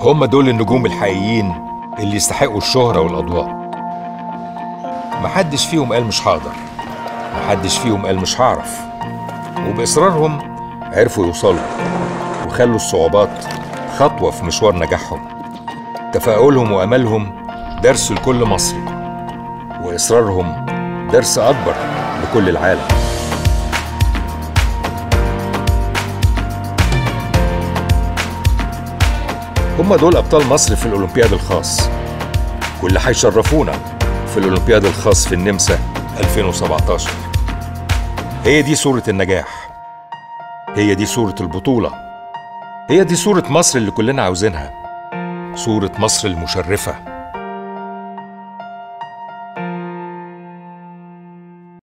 هم دول النجوم الحقيقيين اللي يستحقوا الشهرة والأضواء. محدش فيهم قال مش هقدر. محدش فيهم قال مش هعرف. وبإصرارهم عرفوا يوصلوا وخلوا الصعوبات خطوة في مشوار نجاحهم. تفاؤلهم وأملهم درس لكل مصري وإصرارهم درس أكبر لكل العالم. هم دول أبطال مصر في الأولمبياد الخاص. واللي هيشرفونا في الأولمبياد الخاص في النمسا 2017 هي دي صورة النجاح. هي دي صورة البطولة. هي دي صورة مصر اللي كلنا عاوزينها. صورة مصر المشرفة.